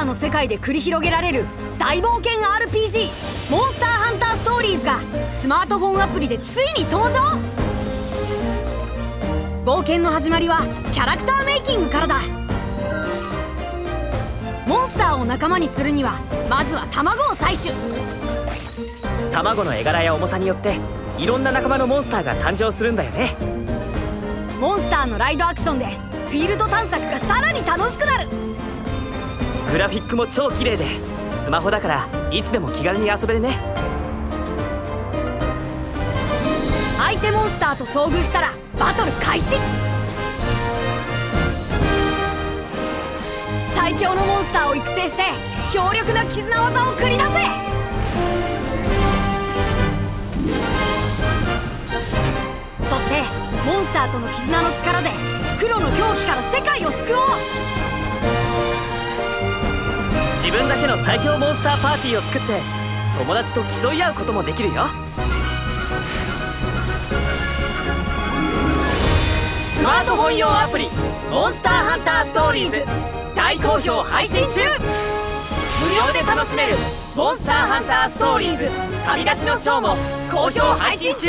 世界で繰り広げられる大冒険 RPG モンスターハンターストーリーズがスマートフォンアプリでついに登場。冒険の始まりはキャラクターメイキングからだ。モンスターを仲間にするにはまずは卵を採取。卵の絵柄や重さによっていろんな仲間のモンスターが誕生するんだよね。モンスターのライドアクションでフィールド探索がさらに楽しくなるグラフィックも超綺麗でスマホだからいつでも気軽に遊べるね。相手モンスターと遭遇したらバトル開始。最強のモンスターを育成して強力な絆技を繰り出せ。そしてモンスターとの絆の力で黒の狂気から世界自分だけの最強モンスターパーティーを作って友達と競い合うこともできるよ。スマートフォン用アプリ「モンスターハンターストーリーズ」大好評配信中。無料で楽しめる「モンスターハンターストーリーズ。旅立ちのショー」も好評配信中。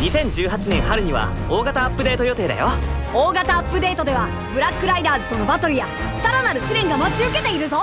2018年春には大型アップデート予定だよ。大型アップデートではブラックライダーズとのバトルやさらなる試練が待ち受けているぞ